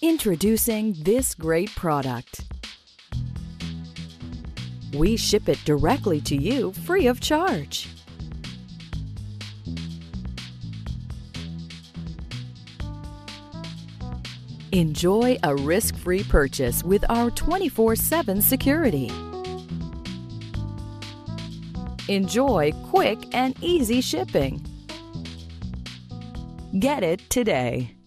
Introducing this great product. We ship it directly to you free of charge. Enjoy a risk-free purchase with our 24-7 security. Enjoy quick and easy shipping. Get it today.